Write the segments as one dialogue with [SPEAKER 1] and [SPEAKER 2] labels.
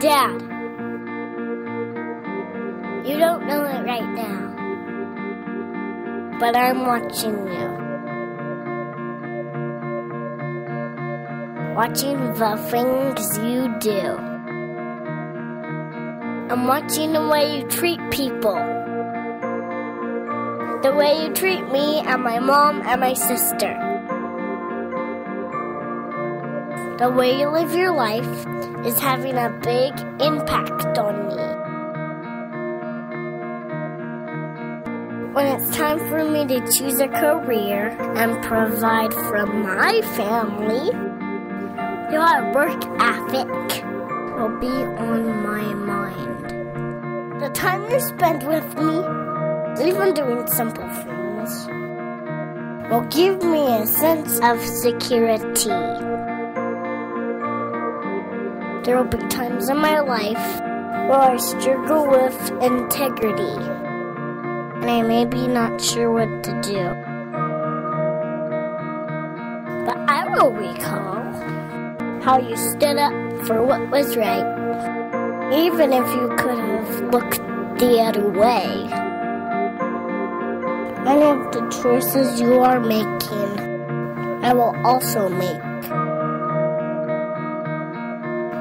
[SPEAKER 1] Dad, you don't know it right now, but I'm watching you. Watching the things you do. I'm watching the way you treat people. The way you treat me and my mom and my sister. The way you live your life is having a big impact on me. When it's time for me to choose a career and provide for my family, your work ethic will be on my mind. The time you spend with me, even doing simple things, will give me a sense of security. There will be times in my life where I struggle with integrity, and I may be not sure what to do. But I will recall how you stood up for what was right, even if you could have looked the other way. Many of the choices you are making, I will also make.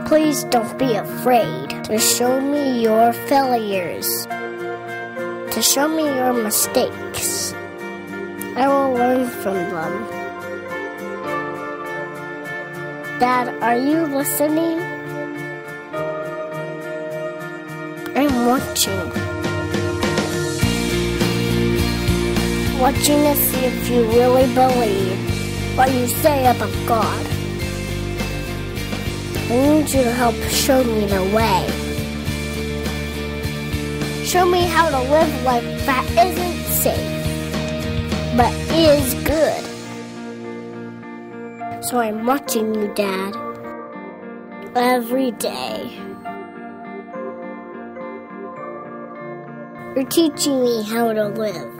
[SPEAKER 1] Please don't be afraid to show me your failures, to show me your mistakes. I will learn from them. Dad, are you listening? I'm watching. Watching to see if you really believe what you say about God. I need you to help show me the way. Show me how to live life that isn't safe, but is good. So I'm watching you, Dad, every day. You're teaching me how to live,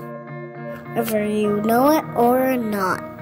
[SPEAKER 1] whether you know it or not.